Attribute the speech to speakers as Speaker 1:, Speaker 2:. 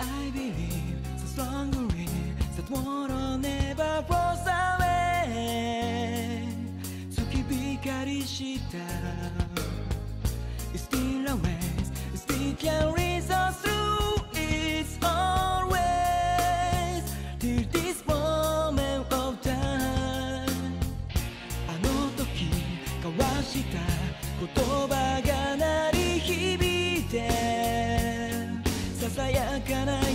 Speaker 1: I believe so strongly that tomorrow never falls away 月光した It's still a ways It still can lead us through It's always Till this moment of time あの時交わした言葉が鳴り響いて gonna